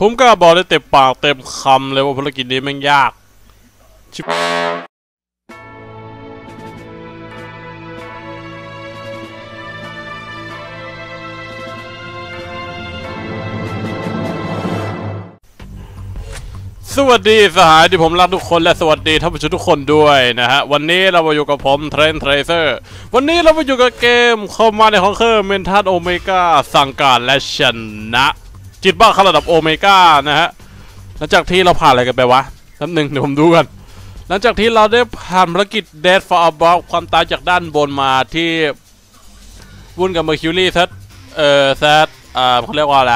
ผมก็บอกได้เต็มปากเต็มคำเลยว่าภารกิจนี้แม่งยาก ชิบสวัสดีสหายที่ผมรักทุกคนและสวัสดีท่านผู้ชมทุกคนด้วยนะฮะ วันนี้เรามาอยู่กับผมเทรนเทรเซอร์วันนี้เรามาอยู่กับเกม Command & Conquer Mental Omegaสั่งการและชนะ จิตบ้าเข้าระดับโอเมก้านะฮะหลังจากที่เราผ่านอะไรกันไปวะแป๊บหนึ่งเดี๋ยวผมดูกัน หลังจากที่เราได้ผ่านภารกิจ Death for Above ความตายจากด้านบนมาที่วุ่นกับ Mercury ซัดเอ่อซัดเอ่อเขาเรียกว่าอะไร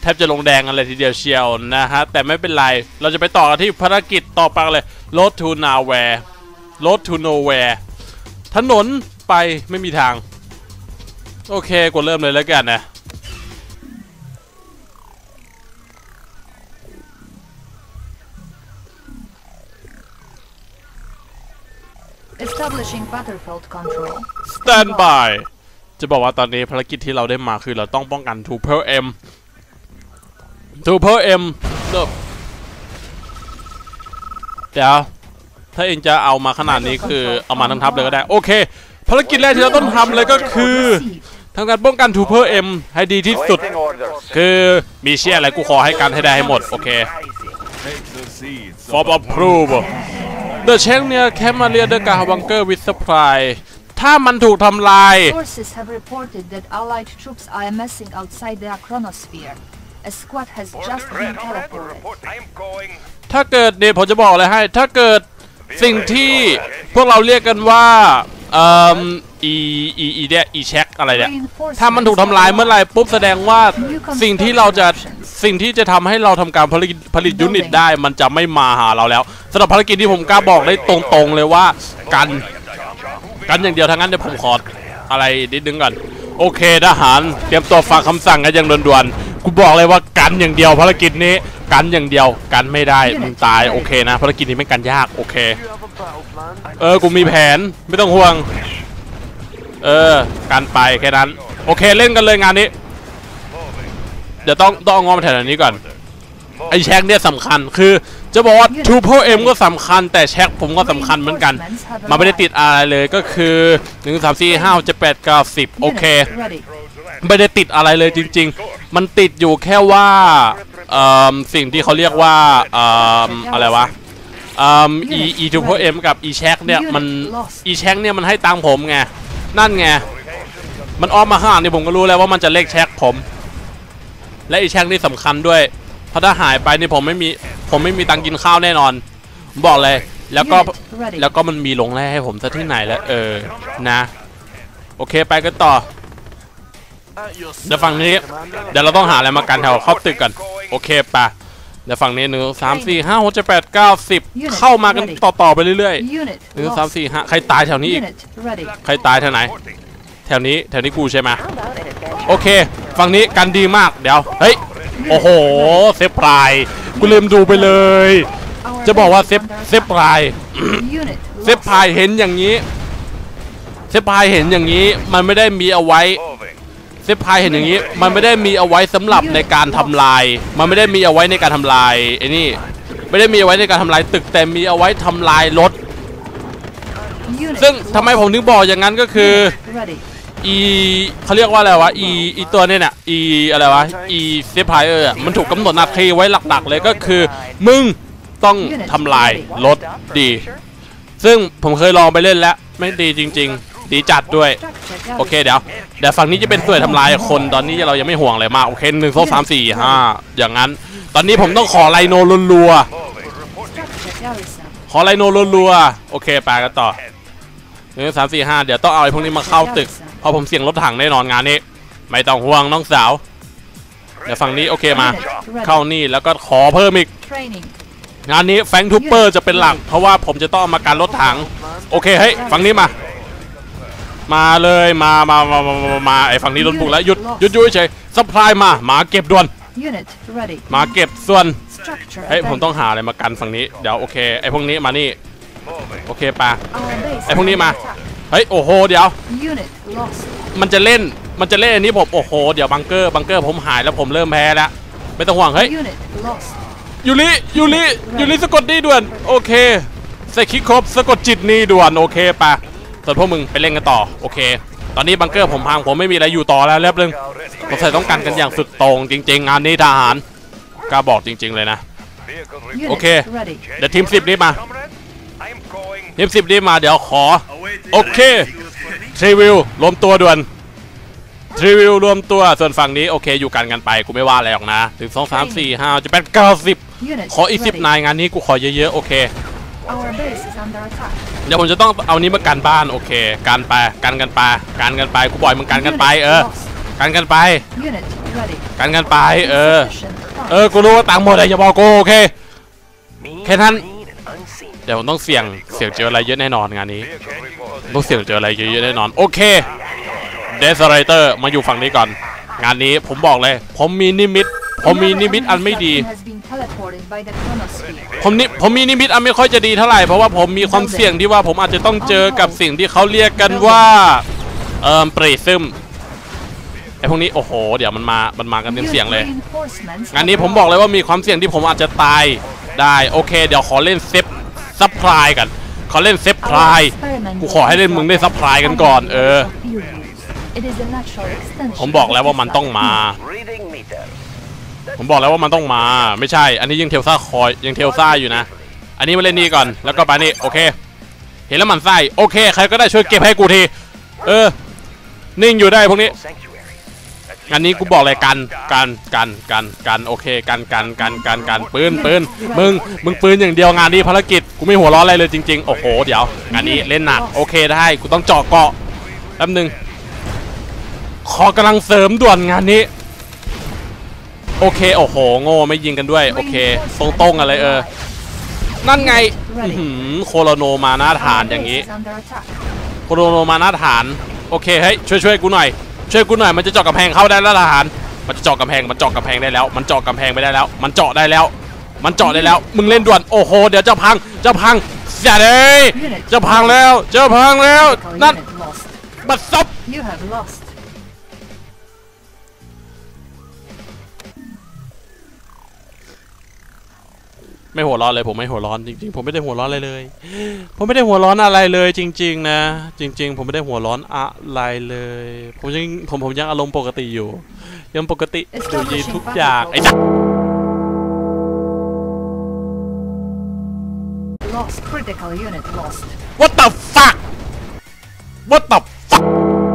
แทบจะลงแดงกันเลยทีเดียวเชียวนะฮะ แต่ไม่เป็นไร เราจะไปต่อกันที่ภารกิจต่อไปเลย Road to Nowhere Road to Nowhere ถนนไปไม่มีทาง โอเคกดเริ่มเลยแล้วกันนะ Establishing battlefield control. Stand by จะบอกว่าตอนนี้ภารกิจที่เราได้มาคือเราต้องป้องกัน Topol-M Topol-Mดี๋ยวถ้าเองจะเอามาขนาดนี้คือเอามาทั้งทัพเลยก็ได้ โอเค ภารกิจแรกที่เราต้องทำเลยก็คือทำการป้องกันทูเพลเอ็มให้ดีที่สุด คือมีเชี่ยอะไรกูขอให้กันให้ได้ให้หมด โอเค Take the seeds. for approval The Check near Camalia the Gar bunker with supply ถ้ามันถูกทำลาย Sources have reported that Allied troops are amassing outside their chronosphere. A squad has just been teleported. I'm going. ถ้าเกิดเนี่ยผมจะบอกเลยให้ ถ้าเกิดสิ่งที่พวกเราเรียกกันว่า เอ่ออีอีอีเนี่ยอีเช็คอะไรเนี่ยถ้ามันถูกทำลายเมื่อไหร่ปุ๊บแสดงว่าสิ่งที่เราจะสิ่งที่จะทำให้เราทำการผลิตผลิตยูนิตได้ มันจะไม่มาหาเราแล้วสำหรับภารกิจที่ผมกล้าบอกได้ตรงๆเลยว่ากันกันอย่างเดียวทั้งนั้นเดี๋ยวผมขออะไรนิดนึงก่อนโอเคทหารเตรียมตัวฟังคำสั่งกันอย่างด่วนๆ กูบอกเลยว่ากันอย่างเดียวภารกิจนี้กันอย่างเดียวกันไม่ได้มึงตายโอเคนะภารกิจนี้ไม่กันยากโอเค เออกูมีแผนไม่ต้องห่วง เออการไปแค่นั้น โอเคเล่นกันเลยงานนี้เดี๋ยวต้องต้องเอางอมแถวนี้ก่อนไอแช็คเนี่ยสำคัญคือจะบอกว่าทูโพเอ็มก็สำคัญ แต่แช็คผมก็สำคัญเหมือนกันมันไม่ได้ติดอะไรเลยก็คือ1 3 4 5 7 8 9 10โอเค ไม่ได้ติดอะไรเลยจริง ๆ มันติดอยู่แค่ว่าเอ่อสิ่งที่เขาเรียกว่าเอ่ออะไรวะเอ่อ e e ทูโพเอ็มกับ e แช็คเนี่ยมัน e แช็คเนี่ยมันให้ตังผมไงนั่นไงมันออมมาข้างหลังนี่ผมก็รู้แล้วว่ามันจะเลขแช็คผม และ e แช็คนี่สำคัญด้วยเพราะถ้าหายไปนี่ผมไม่มีผมไม่มีตังกินข้าวแน่นอน บอกเลยแล้วก็แล้วก็มันมีลงแร่ให้ผมซะที่ไหนแล้วเออนะ โอเคไปกันต่อ เดี๋ยวฝั่งนี้ เดี๋ยวเราต้องหาอะไรมากันแถวเข้าตึกกัน โอเคปะเดี๋ยวฝั่งนี้หนึ่งสามสี่ห้าหกเจ็ดแปดเก้าสิบเข้ามากันต่อต่อๆไปเรื่อย Unit ๆหนึ่งสาม lost. สี่ห้าใครตายแถวนี้อีก Unit ready. ใครตายแถวไหน แถวนี้แถวนี้กูใช่ไหมโอเค ฝั่งนี้กันดีมากเดี๋ยว เฮ้ย โอ้โห เซฟปลาย กูลืมดูไปเลย Our จะบอกว่า base เซฟ under เซฟปลาย attack. Unit เซฟ lost. พายเห็นอย่างนี้เซฟพายเห็นอย่างนี้ มันไม่ได้มีเอาไว้ Moving. เซฟพายเห็นอย่างนี้ มันไม่ได้มีเอาไว้สำหรับในการทำลาย มันไม่ได้มีเอาไว้ในการทำลายไอ้นี่ ไม่ได้มีเอาไว้ในการทำลายตึกแต่มีเอาไว้ทำลายรถ Unit ซึ่งทำไมผมถึงบอกอย่างนั้นก็คือ ready. อีเขาเรียกว่าอะไรวะอีอีตัวเนี่ยเนี่ยอีอะไรวะอี Zephyr มันถูกกำหนดหน้าที่ไว้หลักๆ เลยก็คือ มึงต้องทำลายรถดี ซึ่งผมเคยลองไปเล่นแล้ว ไม่ดีจริง ๆ ดีจัดด้วย โอเคเดี๋ยวเดี๋ยวฝั่งนี้จะเป็นส่วนทำลายคนตอนนี้เรายังไม่ห่วงอะไรมากโอเคหนึ่งสองสามสี่ห้าอย่างนั้น ตอนนี้ผมต้องขอ Rhino รัวๆขอ Rhinoรัวๆโอเคไปกันต่อหนึ่งสามสี่ห้าเดี๋ยวต้องเอาไอ้พวกนี้มาเข้าตึกเพราะผมเสี่ยงรถถังแน่นอนงานนี้ ไม่ต้องห่วงน้องสาวเดี๋ยวฝั่งนี้โอเคมา เข้านี่แล้วก็ขอเพิ่มอีกงานนี้แฟงทูเปอร์จะเป็นหลัก เพราะว่าผมจะต้องมาการรถถัง โอเคเฮ้ยฝั่งนี้มา มาเลยมามามามามามาไอ้ฝั่งนี้โดนบุกแล้วหยุดหยุดหยุดเฉยสปายมาหมาเก็บด่วน Unit ready. หมาเก็บส่วน Structure เฮ้ยผม abandoned. ต้องหาอะไรมากันฝั่งนี้เดี๋ยวโอเคไอ้พวกนี้มานี่ Moving. โอเคปะ Our base ไอ้พวกนี้ under มา attack. เฮ้ยโอ้โหเดี๋ยว Unit lost. มันจะเล่นมันจะเล่นอันนี้ผมโอ้โหเดี๋ยวบังเกอร์บังเกอร์ผมหายแล้วผมเริ่มแพ้แล้วไม่ต้องห่วงเฮ้ย Unit lost. ยูริยูริยูริสะกดนี่ด่วนโอเคใส่คิกครบสะกดจิตนี่ด่วนโอเคปะ ส่วนพวกมึงไปเล่นกันต่อโอเค ตอนนี้บังเกอร์ผมพังผมไม่มีอะไรอยู่ต่อแล้วเรียบร้อยสงสัยต้องการกันอย่างสุดโต่งจริง ๆ งานนี้ทหารกล้าบอกจริง ๆ เลยนะ Vehicle Unit Okay. ready. เดี๋ยวทีมสิบนี่มา Comrade, I'm going. ทีมสิบนี่มาเดี๋ยวขอ โอเคทรีวิวรวมตัวด่วนทรีวิวรวมตัวส่วนฝั่งนี้โอเคอยู่กันกันไปกูไม่ว่าอะไรหรอกนะถึงสองสามสี่ห้าจะเป็นเก้าสิบ Unit ขออีกสิบ ready. นายงานนี้กูขอเยอะๆโอเค เดี๋ยวผมจะต้องเอานี้มากันบ้านโอเคกันไปกันกันไปกันกันไปกูบ่อยมึงกันกันไปเออกันกันไปกันกันไปเออเออกูรู้ว่าตังหมดเลยอย่าบอกกูโอเคแค่นั้นเดี๋ยวผมต้องเสี่ยงเสี่ยงเจออะไรเยอะแน่นอนงานนี้ต้องเสี่ยงเจออะไรเยอะแน่นอนโอเคเดสไรเตอร์มาอยู่ฝั่งนี้ก่อน งานนี้ผมบอกเลย ผมมีนิมิต ผมมี Another นิมิต enemy อันไม่ดี captain has been teleported by the chronosphere. ผมนิผมมีนิมิตอันไม่ค่อยจะดีเท่าไหร่เพราะว่าผมมีความเสี่ยงที่ว่าผมอาจจะต้องเจอกับสิ่งที่เขาเรียกกันว่าเอ่อเปรตซึมไอพวกนี้โอ้โห เดี๋ยวมันมา มันมากันเป็น Unit เสียงเลย reinforcements งานนี้ have ผมบอกเลยว่ามีความเสี่ยงที่ผมอาจจะตายได้โอเค เดี๋ยวขอเล่นเซฟซัพพลายกันขอเล่นเซฟพลายกูขอให้เล่นมึงได้ซัพพลายกันก่อน เออ It is a natural extension ผมบอกแล้วว่ามันต้องมา Reading meter. ผมบอกแล้วว่ามันต้องมา ไม่ใช่ อันนี้ยังเทลซ่าคอยยังเทลซ่าอยู่นะ อันนี้มาเล่นนี่ก่อน แล้วก็ไปนี่ โอเค เห็นแล้วหมันไส้ โอเค ใครก็ได้ช่วยเก็บให้กูที เออ นิ่งอยู่ได้พวกนี้ Sanctuary. งานนี้กูบอกเลยกัน กัน กัน กัน กัน โอเค กัน กัน กัน กัน กัน ปืน ปืน มึง มึงปืนอย่างเดียวงานนี้ภารกิจ กูไม่หัวร้อนอะไรเลยจริง ๆ โอ้โห เดี๋ยวงานนี้เล่นหนัก โอเคได้ กูต้องเจาะเกาะแป๊บนึง ขอกำลังเสริมด่วนงานนี้ โอเค โอ้โห โง่ไม่ยิงกันด้วย โอเค ตรงๆอะไรเออ นั่นไงอื้อหือโคโลโนมาหน้าฐานอย่างนี้ โคโลโนมาหน้าฐาน โอเค เฮ้ย ช่วยช่วยกูหน่อย ช่วยกูหน่อย มันจะเจาะกำแพงเข้าได้แล้วทหาร มันจะเจาะกำแพง มันเจาะกำแพงได้แล้ว มันเจาะกำแพงไปได้แล้ว มันเจาะได้แล้ว มันเจาะได้แล้ว มึงเล่นด่วน โอ้โห เดี๋ยวจะพัง จะพังเสียเลยจะพังแล้ว จะพังแล้ว นั่น Unit lost. บัดซับ ไม่หัวร้อนเลยผมไม่หัวร้อนจริงๆ ผมไม่ได้หัวร้อนอะไรเลย ผมไม่ได้หัวร้อนอะไรเลย จริง ๆ นะ จริง ๆ ผมไม่ได้หัวร้อนอะไรเลย ผมยังผมผมยังอารมณ์ปกติอยู่ ยังปกติอยู่ดีทุกอย่างไอ้จัก Lost. Critical unit lost. What the fuck What the fuck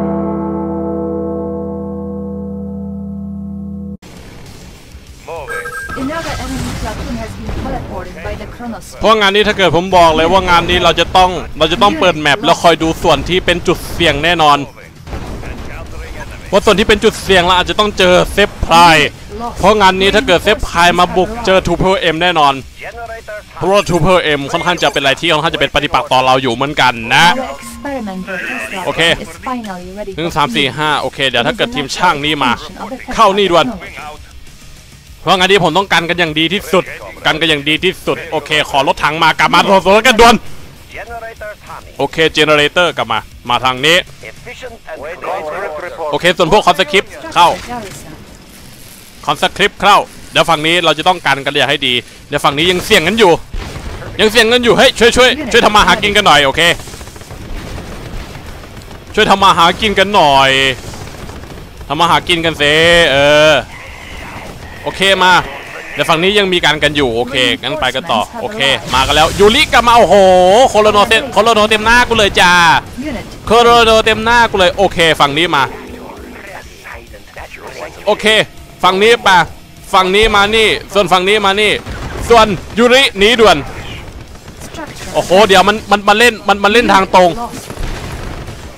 เพ chronosphere. ราะงานนี้ถ้าเกิดผมบอกเลยว่างานนี้เราจะต้องเราจะต้องเปิดแมปแล้วคอยดูส่วนที่เป็นจุดเสี่ยงแน่นอน Encountering enemy. เพราะส่วนที่เป็นจุดเสี่ยงเราอาจจะต้องเจอเซฟพลาย Lost. เพราะงานนี้ถ้าเกิดเซฟพลายมาบุกเจอทูเพลเอ็มแน่นอน Generator เพราะว่าทูเพลเอ็มค่อนข้างจะเป็นอะไรที่ค่อนข้างจะเป็นปฏิปักษ์ต่อเราอยู่เหมือนกันนะ Our experimental test Okay. is finally ready หนึ่ง for สามสี่ use. ห้าโอเค เดี๋ยว It ถ้า is เกิด a ทีม natural ช่างนี่มา extension of the เข้านี่ด่วน technology. Moving out. เพราะงานนี้ผมต้องกันกันอย่างดีที่สุด กันกันอย่างดีที่สุด โอเค ขอรถถังมากลับมาโดนๆกันด่วนโอเค generator กลับมา มาทางนี้ โอเคส่วนพวก Conscript เข้า Conscript เข้าเดี๋ยวฝั่งนี้เราจะต้องกันกันอย่างให้ดีเดี๋ยวฝั่งนี้ยังเสี่ยงกันอยู่ ยังเสี่ยงกันอยู่เฮ้ยช่วยช่วยช่วยทำมาหากินกันหน่อยโอเค ช่วยทำมาหากินกันหน่อยทำมาหากินกันเซเออ โอเคมาเดี๋ยวฝั่งนี้ยังมีการกันอยู่โอเคงั้นไปกันต่อโอเค มากันแล้วยูริกลับมาโอ้โหโคโลโนเต็มโคโลโนเต็มหน้ากูเลยจ้า Unit. โคโลโนเต็มหน้ากูเลยโอเค ฝั่งนี้มา โอเค ฝั่งนี้ปะฝั่งนี้มานี่ ส่วนฝั่งนี้มานี่ ส่วนยูริหนีด่วน Structure. โอ้โหเดี๋ยวมันมันมันเล่นมันมันเล่นทางตรง Lost.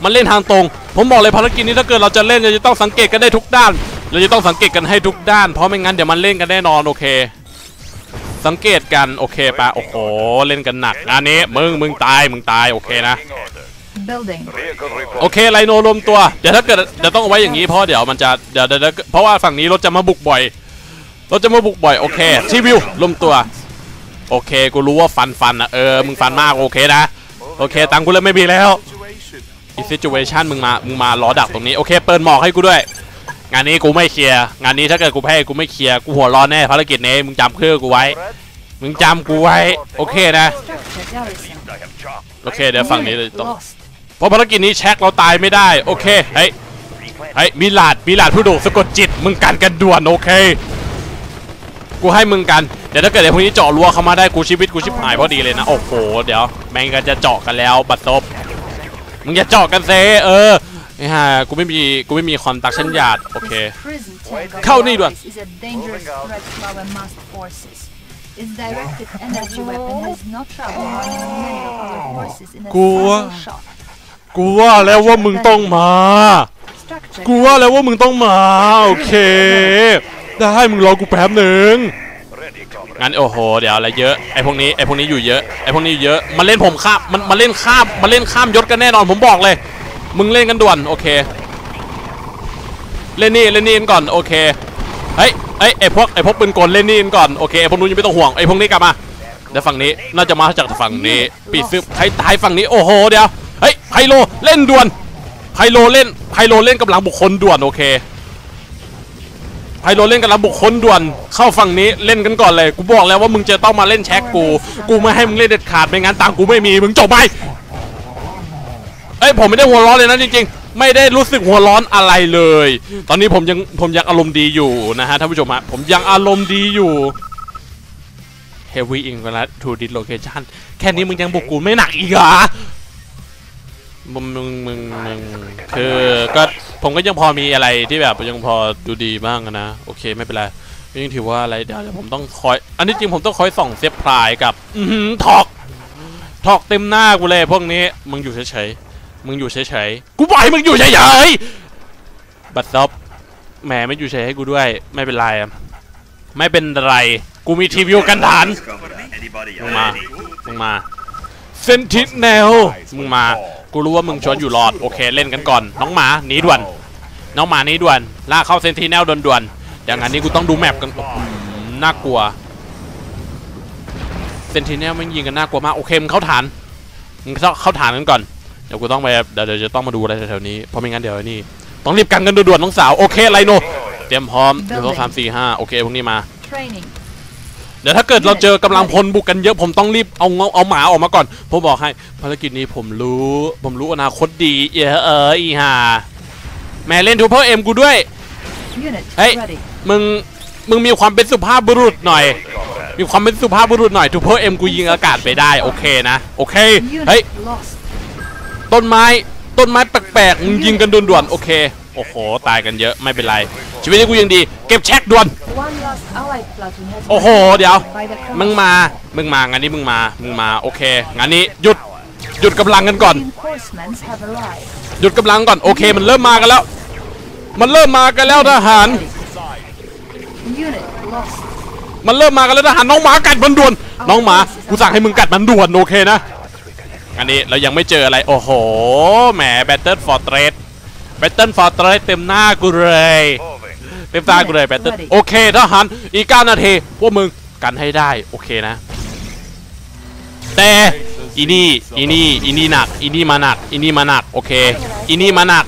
มันเล่นทางตรง ผมบอกเลยภารกิจนี้ถ้าเกิดเราจะเล่นเราจะต้องสังเกตกันได้ทุกด้าน เราจะต้องสังเกตกันให้ทุกด้านเพราะไม่งั้นเดี๋ยวมันเล่นกันแน่นอนโอเค สังเกตกันโอเคปะโอ้โหเล่นกันหนักงานนี้มึงมึงตายมึงตายโอเคนะ In order. Building. Vehicle report. โอเคไลโนรวมตัวเดี๋ยวถ้าเกิดเดี๋ยวต้องเอาไว้อย่างนี้เพราะเดี๋ยวมันจะเดี๋ยวเดี๋ยวเดี๋ยวเพราะว่าฝั่งนี้รถจะมาบุกบ่อยรถจะมาบุกบ่อยโอเคทีวิวรวมตัว โอเคกูรู้ว่าฟันฟันนะเออมึงฟันมากโอเคนะโอเคตังค์กูเริ่มไม่มีแล้ว อีซิจูเอชันมึงมา มึงมาล้อดักตรงนี้ โอเค เปิดหมอกให้กูด้วย งานนี้กูไม่เคลียร์ งานนี้ถ้าเกิดกูแพ้กูไม่เคลียร์ กูหัวร้อนแน่ภารกิจนี้ มึงจำคือกูไว้ มึงจำกูไว้ โอเคนะ โอเค เดี๋ยวฝั่งนี้เลยต้องเพราะภารกิจนี้แช็คเราตายไม่ได้ โอเค เฮ้ย เฮ้ยมิลาดมิลาดผู้ดุสะกดจิต มึงกันกันด่วน โอเค กูให้มึงกัน เดี๋ยวถ้าเกิดไอ้พวกนี้เจาะรั้วเข้ามาได้ กูชีวิตกูชิบหายพอดีเลยนะ โอ้โห เดี๋ยว แม่งก็จะเจาะกันแล้ว บัดซบ มึงอย่าเจาะกันเซเออไอ้ห่ากูไม่มีกูไม่มีคอนตักชันหยาดโอเค This prison tank of เข้านี่ด่วน Allies is a dangerous threat to our massed forces. Its directed energy weapon has no trouble running on many of our forces in a Cua. single shot. กูว่าแล้วว่ามึงต้องมา Structure กูว่าแล้วว่ามึงต้องมา โอเค ได้มึงรอกูแป๊บหนึ่ง Ready, comrade. งั้นโอ้โหเดี๋ยวอะไรเยอะไอ้พวกนี้ไอ้พวกนี้อยู่เยอะไอ้พวกนี้อยู่เยอะมันเล่นผมข้ามมันมันเล่นข้ามมันเล่นข้ามยศกันแน่นอนผมบอกเลย มึงเล่นกันด่วนโอเค เล่นนี่เล่นนี่กันก่อนโอเคเฮ้ยเอ้ยไอ้พวกไอ้พวกปืนกลเล่นนี่กันก่อนโอเคไอ้พวกนู้นยังไม่ต้องห่วงไอ้พวกนี้กลับมาเดี๋ยวฝั่งนี้น่าจะมาจากฝั่งนี้ปีซึบใครตายฝั่งนี้โอ้โหเดี๋ยวเฮ้ยไพโลเล่นด่วนไพโลเล่นไพโลเล่นกำลังบุคคลด่วนโอเค ไพโลเล่นกับระบุคคลด่วนเข้าฝั่งนี้เล่นกันก่อนเลยกูบอกแล้วว่ามึงจะต้องมาเล่นแช็กกู กูไม่ให้มึงเล่นเด็ดขาดไม่งั้นตังกูไม่มีมึงจบไปเอ้ยผมไม่ได้หัวร้อนเลยนะจริงๆ ไม่ได้รู้สึกหัวร้อนอะไรเลย ตอนนี้ผมยังผมยังอารมณ์ดีอยู่นะฮะท่านผู้ชมฮะผมยังอารมณ์ดีอยู่ Heavy i n f l a to dislocation แค่นี้มึงยังบุกกูไม่หนักอีกเหรอมึงมึงมึงคือก็ ผมก็ยังพอมีอะไรที่แบบยังพอดูดีบ้างนะ โอเคไม่เป็นไรยังถือว่าอะไรเดี๋ยวผมต้องคอย อันนี้จริงผมต้องคอยส่องเซฟพลายกับอืถอกถอกเต็มหน้ากูเลยพวกนี้ มึงอยู่เฉยๆมึงอยู่เฉยๆกูบอกให้มึงอยู่เฉยๆบัตรซบแหมไม่อยู่เฉยให้กูด้วย ไม่เป็นไรอะไม่เป็นไร กูมีทีวิวกันฐานมึงมามึงมาเซนติเนลมึงมา กูรู้ว่ามึงชวนอยู่รอดโอเคเล่นกันก่อน น้องหมาหนีด่วน น้องหมาหนีด่วนลากเข้าเซนติเนลด่วนๆอย่างนั้นนี้กูต้องดูแมปกันน่ากลัวเซนติเนลมันยิงกันน่ากลัวมากโอเคมึงเข้าฐานมึงเข้าเข้าฐานกันก่อนเดี๋ยวกูต้องไปเดี๋ยวจะต้องมาดูอะไรแถวๆนี้เพราะไม่งั้นเดี๋ยวนี่ต้องรีบกันกันด่วนๆน้องสาวโอเคไรโนเตรียมพร้อมหนึ่งสองสามสี่ห้าโอเคพวกนี้มา เดี๋ยวถ้าเกิดเราเจอกำลังพลบุกกันเยอะผมต้องรีบเอาเงาเอาหมาออกมาก่อน ผมบอกให้ภารกิจนี้ผมรู้ ผมรู้อนาคตดี เออเอออีห่าแม่เล่น Topol-M กูด้วย Unit Hey. ready. มึงมึงมีความเป็นสุภาพบุรุษหน่อย มีความเป็นสุภาพบุรุษหน่อย Topol-M กูยิงอากาศไปได้โอเคนะโอเคเฮ้ยต้นไม้ต้นไม้แปลกๆมึงยิงกันด่วนๆโอเค โอ้โห ตายกันเยอะไม่เป็นไร ชีวิตนี้กูยังดี เก็บแช็คด่วน โอ้โห เดี๋ยว มึงมา มึงมางานนี้มึงมา มึงมา โอเค งานนี้หยุด หยุดกำลังกันก่อน หยุดกำลังก่อน โอเค มันเริ่มมากันแล้ว มันเริ่มมากันแล้วทหาร มันเริ่มมากันแล้วทหารน้องหมากัดมันด่วน น้องหมา กูสั่งให้มึงกัดมันด่วน โอเคนะ อันนี้เรายังไม่เจออะไร โอ้โห แหม Battle Fortress Battle Fortress เต็มหน้ากูเลย Moving. เต็มตากูเลย Battle โอเคทหารอีก9นาทีพวกมึงกันให้ได้โอเคนะ แต่อีนี่อีนี่อีนี่หนักอีนี่มาหนักอีนี่มาหนักโอเคอีนี่มาหนัก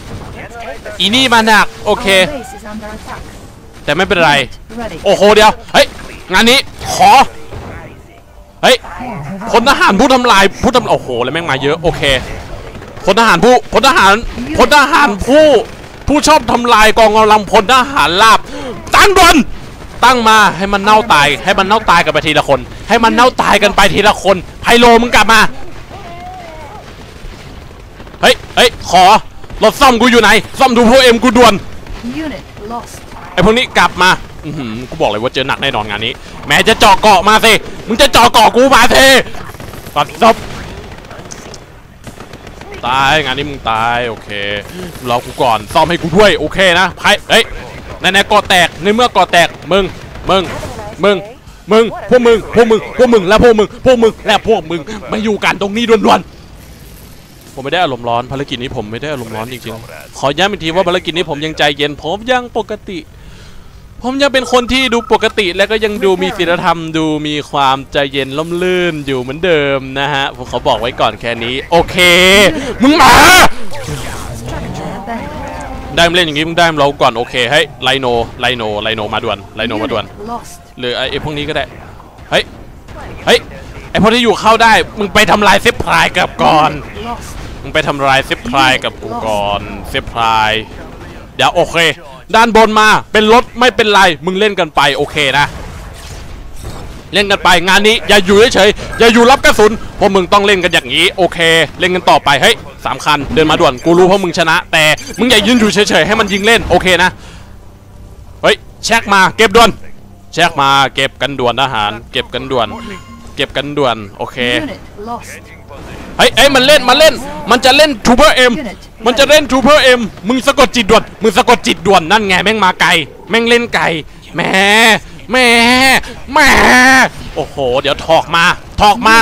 อีนี่มาหนักโอเค Our base is under attack. แต่ไม่เป็นไร Unit ready. โอ้โหเดี๋ยวเฮ้ยงานนี้ขอเฮ้ยพลทหารผู้ทำลายผู้ทำโอ้โหแล้วแม่งมาเยอะโอเค พลทหารผู้พลทหารพลทหารผู้ผู้ชอบทำลายกองกำลังพลทหารลาบตั้งด่วนตั้งมาให้มันเน่าตาย ให้มันเน่าตายกันไปทีละคน ให้มันเน่าตายกันไปทีละคนไพโลมึงกลับมาเฮ้ยเฮ้ยขอรถซ่อมกูอยู่ไหนซ่อมดูพวกเอ็มกูด่วน Unit lost. ไอ้พวกนี้กลับมาอือหือกูบอกเลยว่าเจอหนักแน่นอนงานนี้ แม้จะเจาะเกาะมาสิมึงจะเจาะเกาะกูมาสิตัดซบ ตายงานนี้มึงตายโอเครอกูก่อนซ่อมให้กูด้วยโอเคนะไพ่เฮ้ยในในๆกาะแตกในเมื่อกาะแตกมึงมึงมึงมึงพวกมึงพวกมึงพวกมึงและพวกมึงพวกมึงและพวกมึงมาอยู่กันตรงนี้ด่วนๆผมไม่ได้อารมณ์ร้อนภารกิจนี้ผมไม่ได้อารมณ์ร้อนจริงๆขอย้ำอีกทีว่าภารกิจนี้ผมยังใจเย็นผมยังปกติ ผมยังเป็นคนที่ดูปกติและก็ยังดูมีศีลธรรม ดูมีความใจเย็นล่มลื่นอยู่เหมือนเดิมนะฮะ ผมขอบอกไว้ก่อนแค่นี้ โอเค มึงมา Structure abandoned. ได้มาเล่นอย่างงี้มึงได้มาเราก่อนโอเคเฮ้ยไลโนไลโนไลโนมาด่วนไลโนมาด่วน Unit lost. หรือไอ้ไอ้พวกนี้ก็ได้ เฮ้ย เฮ้ยไอ้พวกที่อยู่เข้าได้ มึงไปทำลายเซฟพลายกับก่อน Lost. มึงไปทำลายเซฟพลายกับกูก่อนเซฟพลายเดี๋ยวโอเค ด้านบนมาเป็นรถไม่เป็นไรมึงเล่นกันไปโอเคนะ เล่นกันไปงานนี้อย่าอยู่เฉยๆอย่าอยู่รับกระสุนเพราะมึงต้องเล่นกันอย่างนี้โอเค เล่นกันต่อไปเฮ้ยสามคันเดินมาด่วนกูรู้เพราะมึงชนะ แต่มึงอย่ายืนอยู่เฉยๆให้มันยิงเล่นโอเคนะเฮ้ยเช็คมาเก็บด่วนเช็คมาเก็บกันด่วนทหาร เก็บกันด่วน เก็บกันด่วนโอเค เฮ้ยเอ้ยมันเล่นมันเล่น มันจะเล่นทูเปอร์เอ็มมันจะเล่นทูเปอร์เอ็มมึงสะกดจิตด่วนมึงสะกดจิตด่วนนั่นไงแม่งมาไกลแม่งเล่นไกลแหม่แหม่แหม่โอ้โห เดี๋ยวถอกมาถอกมา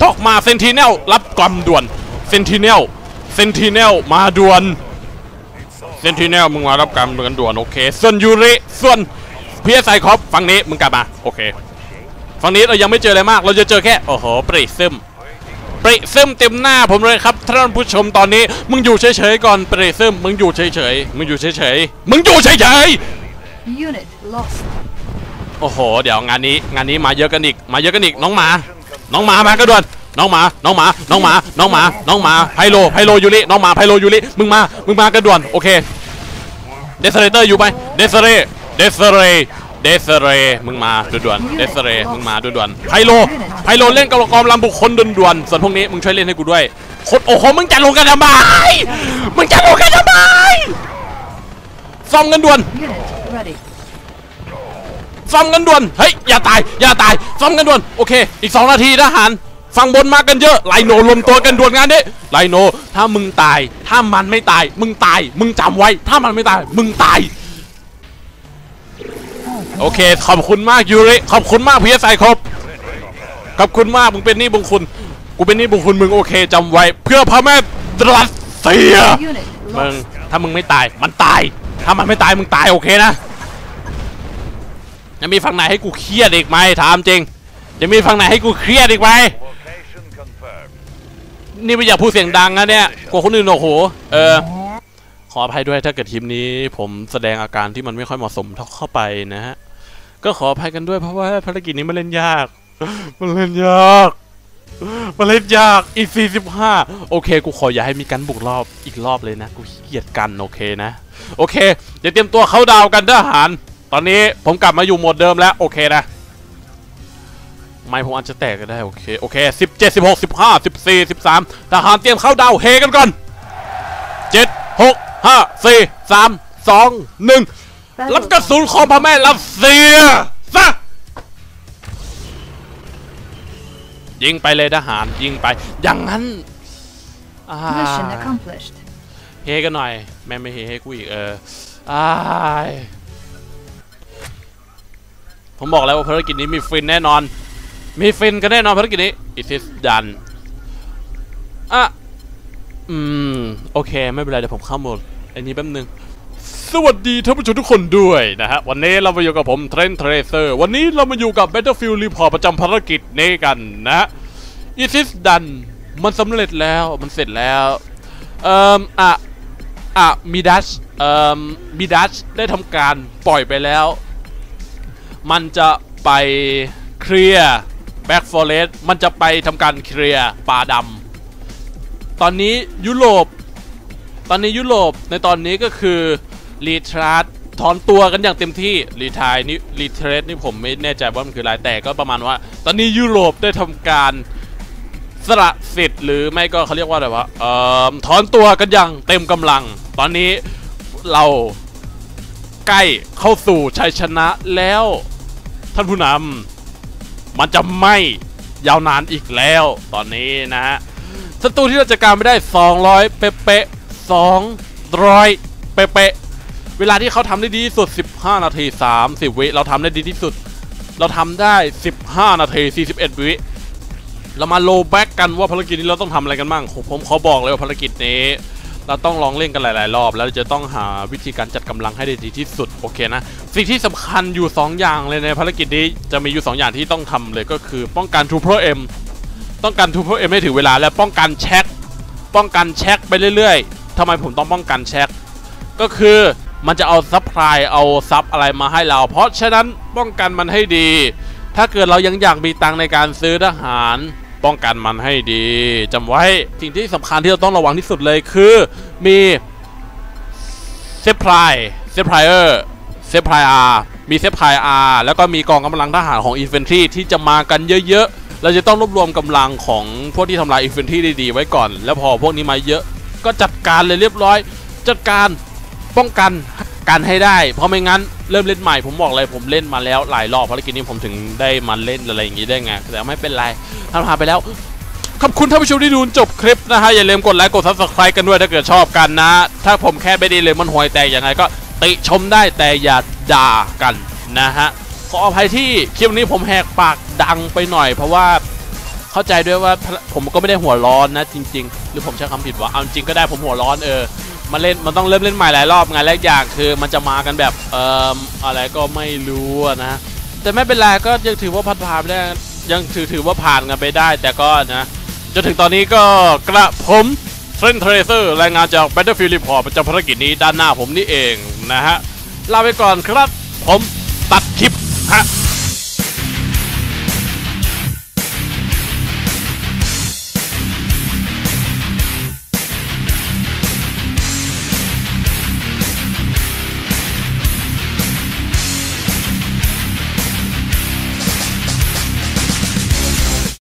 ถอกมาเซนติเนลรับกรรมด่วนเซนติเนลSentinel มาด่วน Sentinel มึงมารับกรรมกันด่วนโอเค ส่วนยูริส่วน Psycorps ฝั่งนี้มึงกลับมาโอเคฝั่งนี้เรายังไม่เจออะไรมาก เราจะเจอแค่โอ้โหปริซึม ปริซึมเต็มหน้าผมเลยครับท่านผู้ชมตอนนี้ มึงอยู่เฉยๆก่อนปริซึมมึงอยู่เฉยๆมึงอยู่เฉยๆมึงอยู่เฉยๆ Unit lost. โอ้โห เดี๋ยวงานนี้งานนี้มาเยอะกันอีกมาเยอะกันอีกน้องหมา น้องหมามากระดวนน้องหมา น้องหมา น้องหมา น้องหมา น้องหมา ไพโล ไพโลยูริ น้องหมา ไพโลยูริ มึงมา มึงมากระดวน โอเค เดสเรเตอร์อยู่ไหมเดสเร เดสเร เดสเรมึงมาด่วนๆเดสเรมึงมาด่วนๆไพโลไพโลเล่นกับกองลำบุคคลด่วนๆส่วนพวกนี้มึงช่วยเล่นให้กูด้วยโคตรโอ้โหมึงจะลงกันทำไมมึงจะลงกันทำไมซ่อมกันด่วน Unit ready. ซ่อมกันด่วนเฮ้ยอย่าตายอย่าตายซ่อมกันด่วนโอเค อีก2นาทีทหารฟังบนมากันเยอะไลโนรวมตัวกันด่วนงานนี้ไลโน ถ้ามึงตาย ถ้ามันไม่ตาย มึงตาย มึงจำไว้ ถ้ามันไม่ตาย มึงตาย โอเค ขอบคุณมากยูริขอบคุณมากพีเอสไอครบขอบคุณมากมึงเป็นนี่บุญคุณกูเป็นนี่บุญคุณมึงโอเคจำไว้ เพื่อพระแม่รัสเซียมึงถ้ามึงไม่ตายมันตาย ถ้ามันไม่ตายมึงตายโอเคนะยังมีฝั่งไหนให้กูเครียดอีกไหมถามจริงยังมีฝั่งไหนให้กูเครียดอีกไหมนี่ไม่อยากพูดเสียงดังนะเนี่ยกลัวคนอื่นโอ้โหเออ ขออภัยด้วยถ้าเกิดทีมนี้ ผมแสดงอาการที่มันไม่ค่อยเหมาะสมเข้าไปนะฮะ ก็ขออภัยกันด้วยเพราะว่าภารกิจนี้มันเล่นยาก มันเล่นยาก มันเล่นยาก อีก 45 โอเค กูขออย่าให้มีการบุกรอบอีกรอบเลยนะ กูเกลียจกันโอเคนะ โอเค เดี๋ยวเตรียมตัวเข้าดาวกันทหาร ตอนนี้ผมกลับมาอยู่โหมดเดิมแล้วโอเคนะไม่ผมอาจจะแตกก็ได้โอเคโอเคสิบเจ็ดสิบหกสิบห้าสิบสี่สิบสามทหารเตรียมเข้าดาวเฮกันก่อนเจ็ดหก ห้าสี่สามสองหนึ่งรับกระสุนของพระแม่รัสเซียซะยิงไปเลยทหารยิงไป อย่างนั้นอ่า Mission accomplished. เฮกันหน่อย แม่ไม่เฮให้กูอีกเอออ้ายผมบอกแล้วว่าภารกิจนี้มีฟินแน่นอน มีฟินกันแน่นอนภารกิจนี้ it is done อะ อืม โอเค ไม่เป็นไร เดี๋ยวผมเข้าโหมด อันนี้แป๊บนึง สวัสดีท่านผู้ชมทุกคนด้วยนะฮะ วันนี้เรามาอยู่กับผมเทรนเทรเซอร์ วันนี้เรามาอยู่กับ Battlefield Report ประจำภารกิจนี้กันนะฮะ it is done มันสำเร็จแล้ว มันเสร็จแล้ว เอ่ออะอะมีดัชเอ่อมีดัชได้ทำการปล่อยไปแล้ว มันจะไปเคลียร์ Black Forest มันจะไปทำการเคลียร์ป่าดำ ตอนนี้ยุโรป ตอนนี้ยุโรปในตอนนี้ก็คือ retreat ถอนตัวกันอย่างเต็มที่รีทายนี่รีเทรสนี่ผมไม่แน่ใจว่ามันคืออะไรแต่ก็ประมาณว่า ตอนนี้ยุโรปได้ทำการสละสิทธิ์หรือไม่ก็เขาเรียกว่าอะไรวะเอ่อถอนตัวกันอย่างเต็มกำลัง ตอนนี้เราใกล้เข้าสู่ชัยชนะแล้ว ท่านผู้นำมันจะไม่ยาวนานอีกแล้ว ตอนนี้นะฮะ ศัตรูที่เราจัดการไม่ได้ 200 เป๊ะๆ200 เป๊ะๆเวลาที่เขาทำได้ดีที่สุด 15 นาที 30 วิเราทำได้ดีที่สุด เราทำได้ 15 นาที 41 วิเรามา rollback กันว่าภารกิจนี้เราต้องทำอะไรกันบ้างผมขอบอกเลยว่าภารกิจนี้ เราต้องลองเล่นกันหลาย ๆ รอบ แล้วจะต้องหาวิธีการจัดกำลังให้ได้ดีที่สุดโอเคนะสิ่งที่สำคัญอยู่ 2 อย่างเลยในภารกิจนี้จะมีอยู่ 2 อย่างที่ต้องทำเลยก็คือป้องกัน Topol-M ต้องการทูเพอร์เอ็มให้ถึงเวลาและป้องกันเช็คป้องกันเช็คไปเรื่อยๆทำไมผมต้องป้องกันเช็คก็คือมันจะเอาซัพพลายเอาซับอะไรมาให้เรา เพราะฉะนั้นป้องกันมันให้ดี ถ้าเกิดเรายังอยากมีตังในการซื้อทหาร ป้องกันมันให้ดีจำไว้สิ่งที่สำคัญที่เราต้องระวังที่สุดเลยคือมีเซฟพลายเซฟพลายเออร์เซฟพลายอาร์มีเซฟพลายอาร์แล้วก็มีกองกำลังทหารของอินเฟนทรีที่จะมากันเยอะๆ เราจะต้องรวบรวมกำลังของพวกที่ทำลายอินเฟนทรีได้ดีๆไว้ก่อน แล้วพอพวกนี้มาเยอะก็จัดการเลยเรียบร้อย จัดการป้องกันกันให้ได้ เพราะไม่งั้นเริ่มเล่นใหม่ผมบอกเลยผมเล่นมาแล้วหลายรอบภารกิจนี้ผมถึงได้มาเล่นอะไรอย่างนี้ได้ไงแต่ไม่เป็นไรทำผ่านไปแล้วขอบคุณท่านผู้ชมที่ดูจบคลิปนะฮะ อย่าลืมกดไลค์กด subscribe กันด้วยถ้าเกิดชอบกันนะ ถ้าผมแค่ไม่ดีเลยมันห่วยแตกยังไงก็ติชมได้แต่อย่าด่ากันนะฮะ ขออภัยที่คลิปนี้ผมแหกปากดังไปหน่อย เพราะว่าเข้าใจด้วยว่าผมก็ไม่ได้หัวร้อนนะจริง ๆ หรือผมใช้คำผิดวะเอาจริงก็ได้ผมหัวร้อนเออมาเล่นมันต้องเริ่มเล่นใหม่หลายรอบงและอีกอย่างคือมันจะมากันแบบเอ่ออะไรก็ไม่รู้นะแต่ไม่เป็นไรก็ยังถือว่าผ่านผ่านไปได้ยังถือถือว่าผ่านกันไปได้ แต่ก็นะจนถึงตอนนี้ก็กระผมเซนเทรเซอร์รายงานจาก Battlefield Report ประจำภารกิจนี้ด้านหน้าผมนี่เองนะฮะลาไปก่อนครับผมตัดคลิป ฮะ